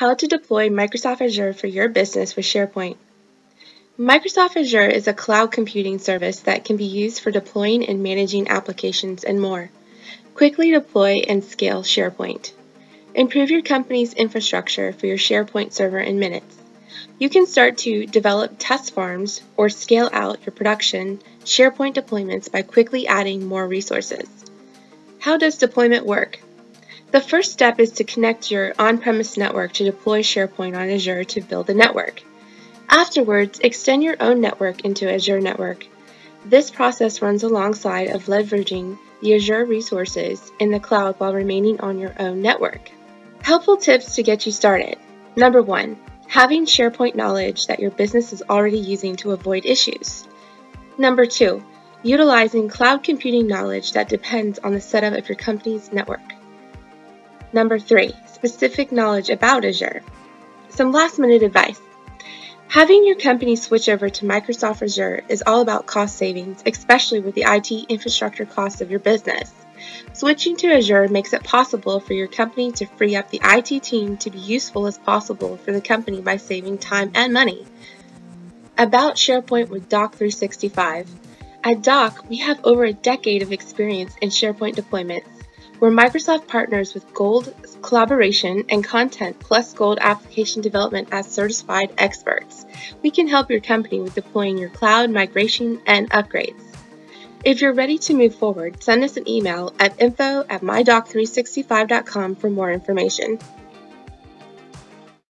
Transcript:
How to deploy Microsoft Azure for your business with SharePoint. Microsoft Azure is a cloud computing service that can be used for deploying and managing applications and more. Quickly deploy and scale SharePoint. Improve your company's infrastructure for your SharePoint server in minutes. You can start to develop test farms or scale out your production SharePoint deployments by quickly adding more resources. How does deployment work? The first step is to connect your on-premise network to deploy SharePoint on Azure to build a network. Afterwards, extend your own network into Azure Network. This process runs alongside of leveraging the Azure resources in the cloud while remaining on your own network. Helpful tips to get you started. Number one, having SharePoint knowledge that your business is already using to avoid issues. Number two, utilizing cloud computing knowledge that depends on the setup of your company's network. Number three, specific knowledge about Azure. Some last minute advice. Having your company switch over to Microsoft Azure is all about cost savings, especially with the IT infrastructure costs of your business. Switching to Azure makes it possible for your company to free up the IT team to be useful as possible for the company by saving time and money. About SharePoint with Dock 365. At Dock, we have over a decade of experience in SharePoint deployments where Microsoft partners with Gold Collaboration and Content plus Gold Application Development as certified experts. We can help your company with deploying your cloud migration and upgrades. If you're ready to move forward, send us an email at info at mydock365.com for more information.